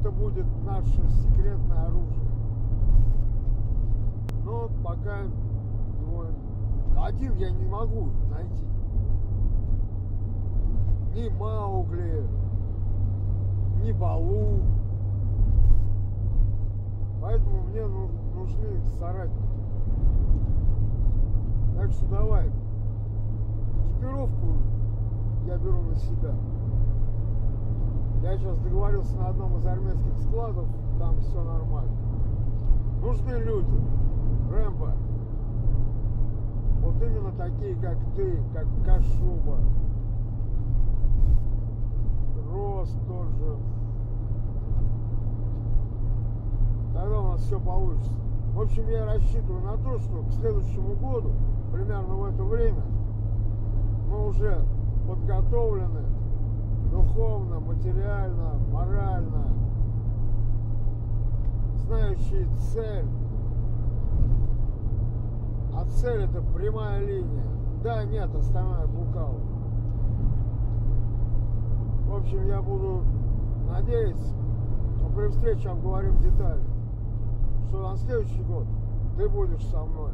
это будет наше секретное оружие. Но пока его один я не могу найти. Ни Маугли, ни Балу. Поэтому мне ну- нужны соратники. Так что давай. Экипировку я беру на себя. Я сейчас договорился на одном из армейских складов, там все нормально. Нужны люди. Рэмбо. Вот именно такие, как ты, как Кашуба. Рост тоже. Тогда у нас все получится. В общем, я рассчитываю на то, что к следующему году, примерно в это время, мы уже подготовлены духовно, материально, морально, знающие цель. А цель это прямая линия. Да, нет, остальное лукаво. В общем, я буду надеяться, но при встрече обговорим детали, что на следующий год ты будешь со мной.